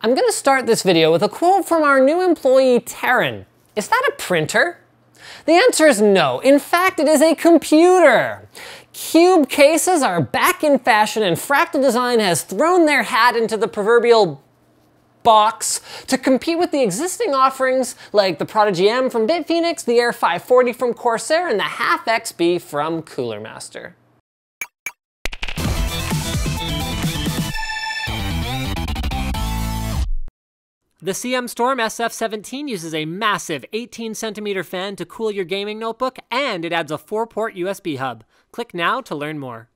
I'm gonna start this video with a quote from our new employee, Taryn. Is that a printer? The answer is no. In fact, it is a computer. Cube cases are back in fashion and Fractal Design has thrown their hat into the proverbial box to compete with the existing offerings like the Prodigy M from BitFenix, the Air 540 from Corsair, and the HAF XB from Cooler Master. The CM Storm SF17 uses a massive 18 centimeter fan to cool your gaming notebook, and it adds a 4-port USB hub. Click now to learn more.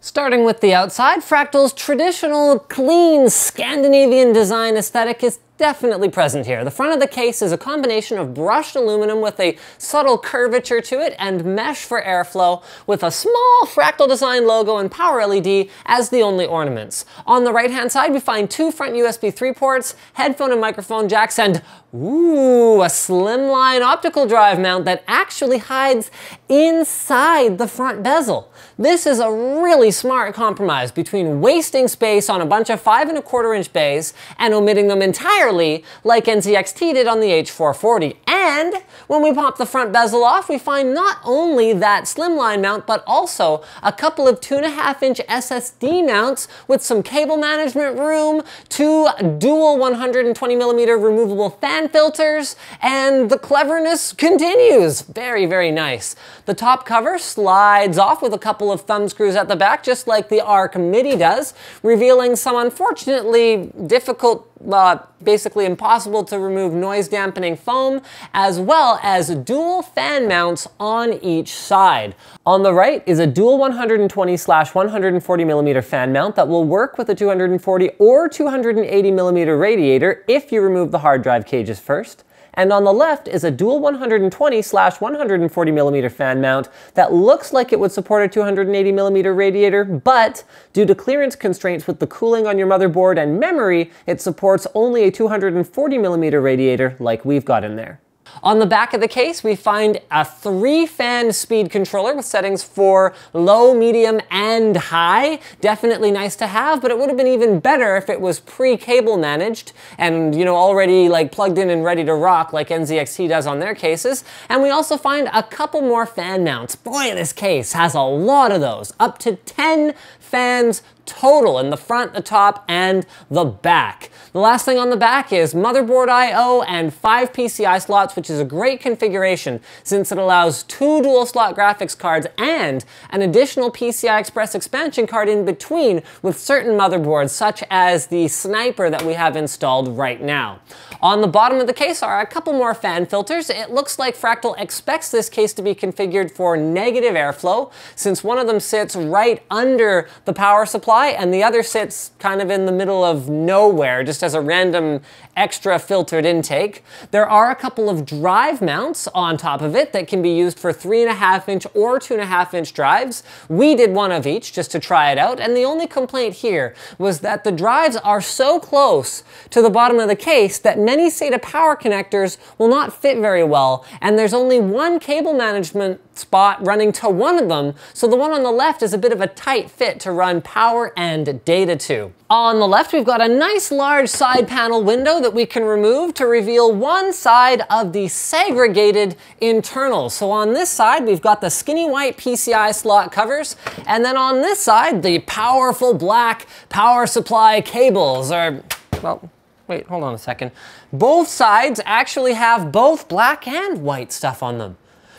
Starting with the outside, Fractal's traditional, clean, Scandinavian design aesthetic is definitely present here. The front of the case is a combination of brushed aluminum with a subtle curvature to it and mesh for airflow with a small Fractal Design logo and power LED as the only ornaments. On the right hand side we find two front USB 3 ports, headphone and microphone jacks, and ooh, a slimline optical drive mount that actually hides inside the front bezel. This is a really smart compromise between wasting space on a bunch of five and a quarter inch bays and omitting them entirely entirely like NZXT did on the H440. And when we pop the front bezel off, we find not only that slimline mount, but also a couple of two and a half inch SSD mounts with some cable management room, two dual 120 millimeter removable fan filters, and the cleverness continues. Very, very nice. The top cover slides off with a couple of thumb screws at the back, just like the ARC MIDI does, revealing some unfortunately difficult uh, basically impossible to remove noise dampening foam, as well as dual fan mounts on each side. On the right is a dual 120 slash 140 millimeter fan mount that will work with a 240 or 280 millimeter radiator if you remove the hard drive cages first and on the left is a dual 120 slash 140 millimeter fan mount that looks like it would support a 280 millimeter radiator, but due to clearance constraints with the cooling on your motherboard and memory, it supports only a 240 millimeter radiator like we've got in there. On the back of the case, we find a three fan speed controller with settings for low, medium, and high. Definitely nice to have, but it would have been even better if it was pre-cable managed and, you know, already like plugged in and ready to rock like NZXT does on their cases. And we also find a couple more fan mounts. Boy, this case has a lot of those, up to 10 fans total in the front, the top, and the back. The last thing on the back is motherboard I.O. and five PCI slots, which is a great configuration since it allows two dual slot graphics cards and an additional PCI Express expansion card in between with certain motherboards, such as the Sniper that we have installed right now. On the bottom of the case are a couple more fan filters. It looks like Fractal expects this case to be configured for negative airflow, since one of them sits right under the power supply and the other sits kind of in the middle of nowhere, just as a random extra filtered intake. There are a couple of drive mounts on top of it that can be used for three and a half inch or two and a half inch drives. We did one of each just to try it out, and the only complaint here was that the drives are so close to the bottom of the case that many SATA power connectors will not fit very well, and there's only one cable management spot running to one of them, so the one on the left is a bit of a tight fit to run power and data to. On the left, we've got a nice large side panel window that we can remove to reveal one side of the segregated internals. So on this side, we've got the skinny white PCI slot covers, and then on this side, the powerful black power supply cables, or, well, wait, hold on a second. Both sides actually have both black and white stuff on them.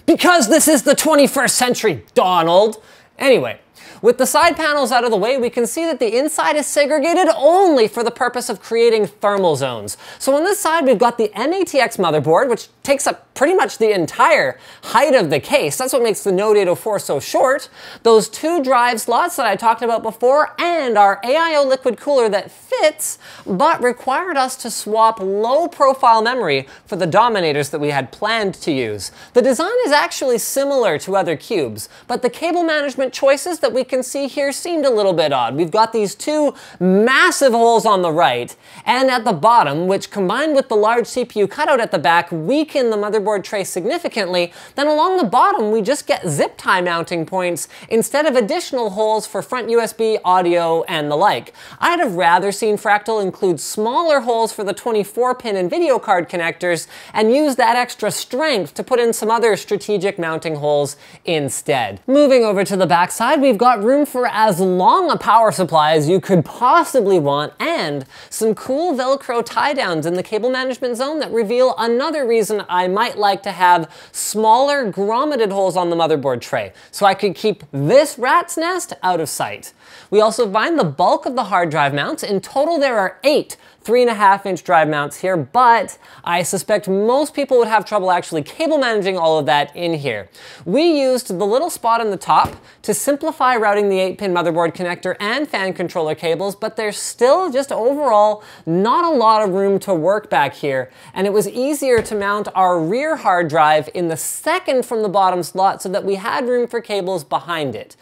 Because this is the 21st century, Donald. Anyway, with the side panels out of the way, we can see that the inside is segregated only for the purpose of creating thermal zones. So on this side, we've got the M-ATX motherboard, which takes up pretty much the entire height of the case. That's what makes the Node 804 so short. Those two drive slots that I talked about before, and our AIO liquid cooler that fits, but required us to swap low profile memory for the dominators that we had planned to use. The design is actually similar to other cubes, but the cable management choices that we can see here seemed a little bit odd. We've got these two massive holes on the right and at the bottom, which combined with the large CPU cutout at the back weaken the motherboard tray significantly. Then along the bottom, we just get zip tie mounting points instead of additional holes for front USB, audio, and the like. I'd have rather seen Fractal include smaller holes for the 24 pin and video card connectors and use that extra strength to put in some other strategic mounting holes instead. Moving over to the back side, we've got room for as long a power supply as you could possibly want and some cool Velcro tie downs in the cable management zone that reveal another reason I might like to have smaller grommeted holes on the motherboard tray so I could keep this rat's nest out of sight. We also find the bulk of the hard drive mounts. In total, there are eight three and a half inch drive mounts here, but I suspect most people would have trouble actually cable managing all of that in here. We used the little spot on the top to simplify routing the 8-pin motherboard connector and fan controller cables, but there's still just overall not a lot of room to work back here, and it was easier to mount our rear hard drive in the second from the bottom slot so that we had room for cables behind it.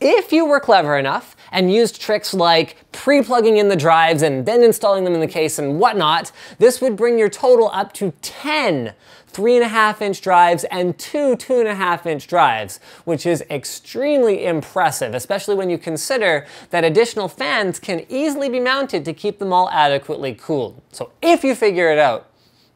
If you were clever enough and used tricks like pre-plugging in the drives and then installing them in the case and whatnot, this would bring your total up to 10 three and a half inch drives and two two and a half inch drives, which is extremely impressive, especially when you consider that additional fans can easily be mounted to keep them all adequately cooled. So if you figure it out,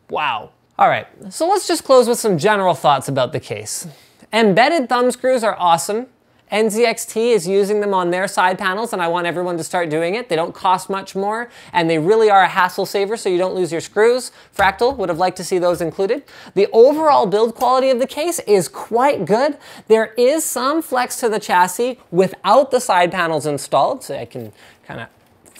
wow. All right, so let's just close with some general thoughts about the case. Embedded thumb screws are awesome. NZXT is using them on their side panels and I want everyone to start doing it. They don't cost much more and they really are a hassle saver so you don't lose your screws. Fractal would have liked to see those included. The overall build quality of the case is quite good. There is some flex to the chassis without the side panels installed so I can kind of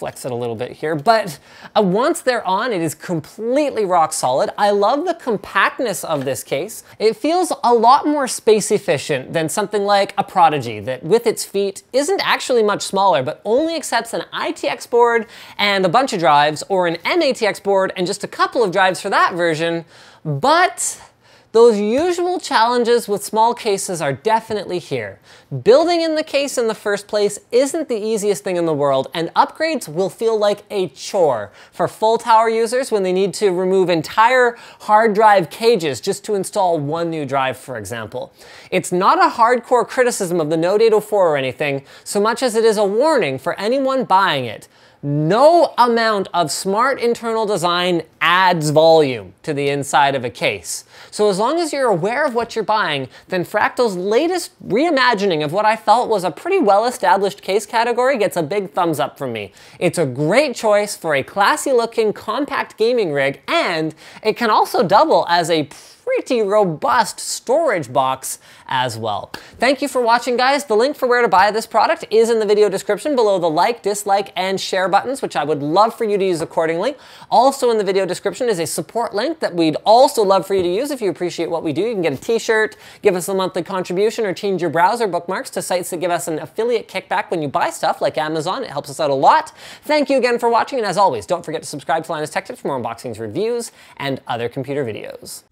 flex it a little bit here, but uh, once they're on, it is completely rock solid. I love the compactness of this case. It feels a lot more space efficient than something like a Prodigy that with its feet isn't actually much smaller, but only accepts an ITX board and a bunch of drives, or an MATX board and just a couple of drives for that version, but those usual challenges with small cases are definitely here. Building in the case in the first place isn't the easiest thing in the world, and upgrades will feel like a chore for full tower users when they need to remove entire hard drive cages just to install one new drive, for example. It's not a hardcore criticism of the Node 804 or anything, so much as it is a warning for anyone buying it no amount of smart internal design adds volume to the inside of a case. So as long as you're aware of what you're buying, then Fractal's latest reimagining of what I felt was a pretty well-established case category gets a big thumbs up from me. It's a great choice for a classy looking compact gaming rig, and it can also double as a pretty robust storage box as well. Thank you for watching, guys. The link for where to buy this product is in the video description below the like, dislike, and share buttons, which I would love for you to use accordingly. Also in the video description is a support link that we'd also love for you to use if you appreciate what we do. You can get a t-shirt, give us a monthly contribution, or change your browser bookmarks to sites that give us an affiliate kickback when you buy stuff like Amazon. It helps us out a lot. Thank you again for watching, and as always, don't forget to subscribe to Linus Tech Tips for more unboxings, reviews, and other computer videos.